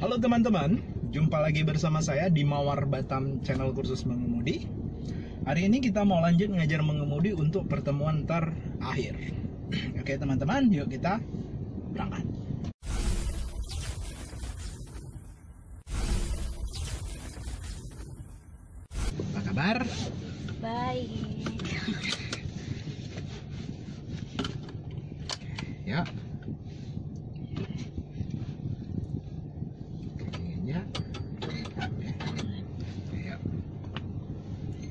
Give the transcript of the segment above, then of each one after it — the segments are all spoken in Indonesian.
Halo teman-teman, jumpa lagi bersama saya di Mawar Batam channel kursus mengemudi. Hari ini kita mau lanjut ngajar mengemudi untuk pertemuan terakhir. Oke teman-teman, yuk kita berangkat. Apa kabar? Baik. Ya. Kakinya. Ya,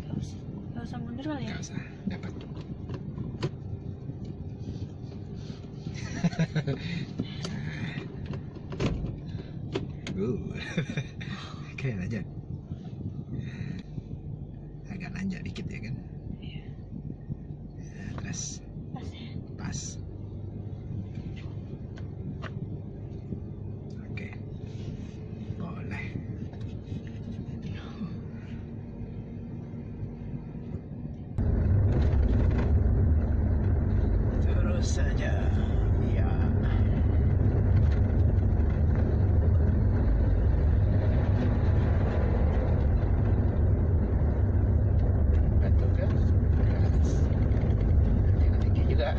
Gak usah, gak usah mundur kali ya? nggak usah, dapat. Uh. Oke, lanjut. Agak nanjak dikit ya kan? Iya. Nah, Terus Pas ya? pas. Oke. Boleh. Terus saja. Ya. Betul kan? Jangan tinggi juga.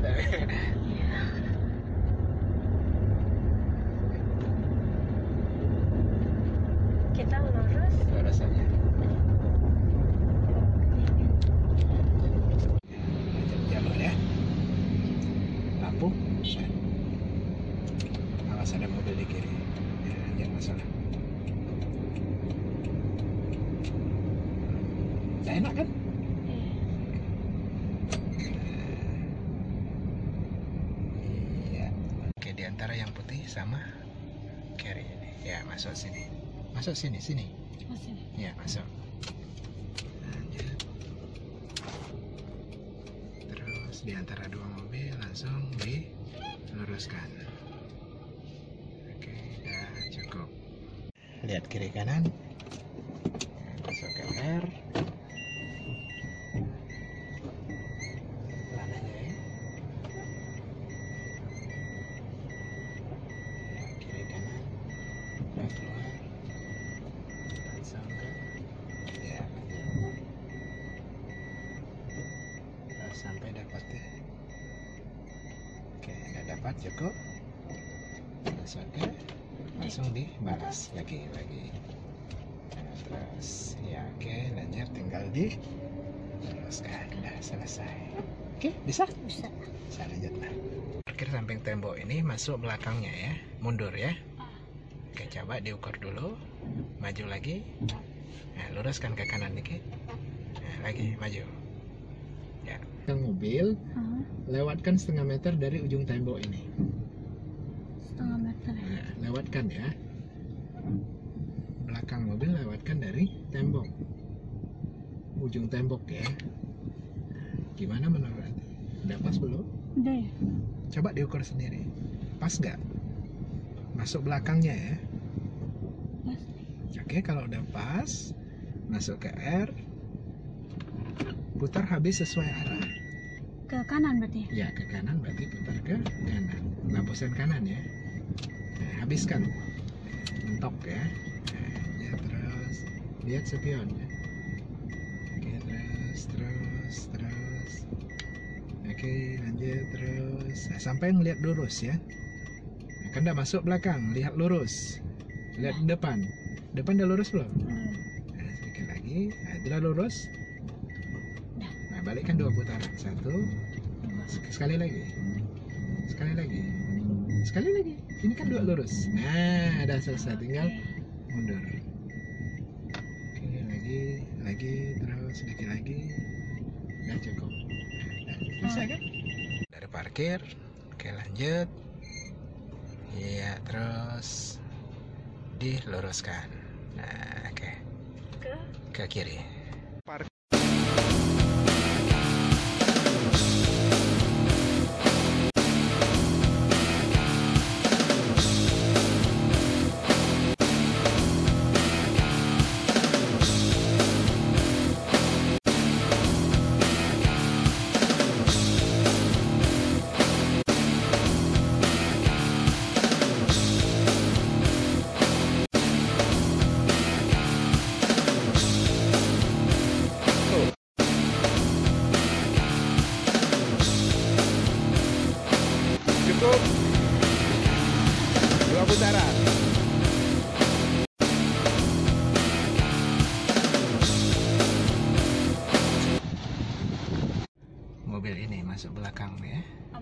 Kita lurus. Lurus saja. Jalur ya. Lampu. set. Awas ada mobil di kiri. Ya, jangan masalah. Nggak enak kan? Iya. Oke, di antara yang putih sama kiri ini. Ya, masuk sini. Masuk sini, sini. Masih. Ya, masuk. Terus di antara dua mobil langsung diluruskan. Oke, cukup. Lihat kiri kanan. Masuk ke R. Pelan aja ya. Ya, kiri kanan. Udah keluar langsung ke ya terus sampai dapat ya oke udah dapat cukup terus oke langsung dibalas lagi lagi Nah, terus ya oke lanjut tinggal di teruskan udah selesai oke bisa Bisa. saya lanjut lah parkir samping tembok ini masuk belakangnya ya mundur ya Oke, coba diukur dulu. Maju lagi. Nah, luruskan ke kanan dikit. Nah, lagi, maju. Ya. mobil Hah? lewatkan setengah meter dari ujung tembok ini. Setengah meter ya? Nah, lewatkan ya. Belakang mobil lewatkan dari tembok. Ujung tembok ya. Gimana menurut? Udah pas belum? Udah ya? Coba diukur sendiri. Pas nggak? Masuk belakangnya ya. Pas. Oke, kalau udah pas, masuk ke R, putar habis sesuai arah. Ke kanan berarti? Ya, ke kanan berarti putar ke kanan. Lampu sen kanan ya. Nah, habiskan. Mentok ya. Nah, ya terus lihat spion ya. Oke, terus, terus, terus. Oke, lanjut terus. Nah, sampai ngelihat lurus ya. Nah, udah masuk belakang, lihat lurus. Lihat depan. Depan udah lurus belum? Nah, sedikit lagi. Nah, udah lurus. Balikkan dua putaran. Satu, sekali lagi. Sekali lagi. Sekali lagi. Ini kan dua lurus. Nah, udah selesai. Tinggal mundur. Oke, lagi, lagi, terus sedikit lagi. Udah cukup. Nah, bisa kan? Dari parkir. Oke, lanjut. Iya, terus diluruskan. Nah, oke. Ke Ke kiri.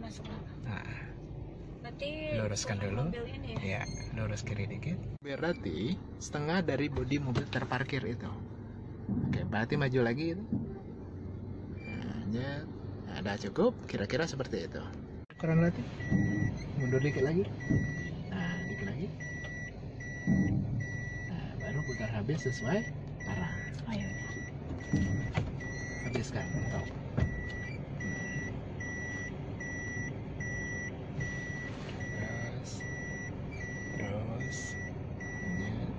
Masuk Nah, berarti Luruskan dulu. mobil ini ya ya, lurus kiri dikit. Berarti setengah dari bodi mobil terparkir itu. Oke, berarti maju lagi itu. Nah. Nah, udah cukup, kira-kira seperti itu. Kurang lagi. Mundur dikit lagi. Nah, dikit lagi. Nah, baru putar habis sesuai arah. oh iya Habiskan. Stop. Terus, terus, nyet.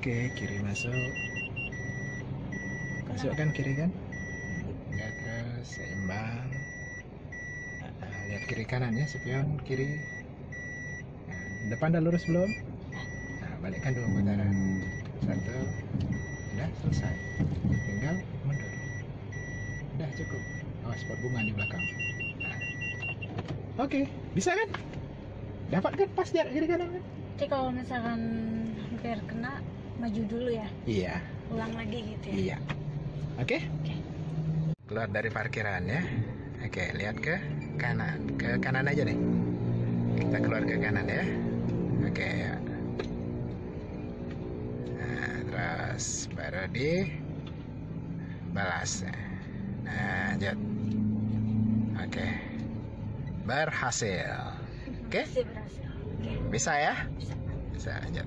Oke, kiri masuk. Masuk kan kiri kan? Ya terus seimbang. Nah, lihat kiri kanan ya, spion kiri. Nah, depan udah lurus belum? Nah, balikkan dua putaran. Satu, udah selesai. Tinggal mundur. Udah cukup. Awas pot bunga di belakang. Nah. Oke, bisa kan? Dapat kan pas jarak kiri kanan kan? Nanti kalau misalkan hampir kena maju dulu ya Iya. ulang lagi gitu ya Iya. Oke? Oke. Keluar dari parkiran ya. Oke, lihat ke kanan. Ke kanan aja deh. Kita keluar ke kanan ya. Oke, ya. Nah, terus baru di balas. Nah, lanjut. Oke. Berhasil. Oke, Masih berhasil oke bisa ya? bisa Bisa lanjut.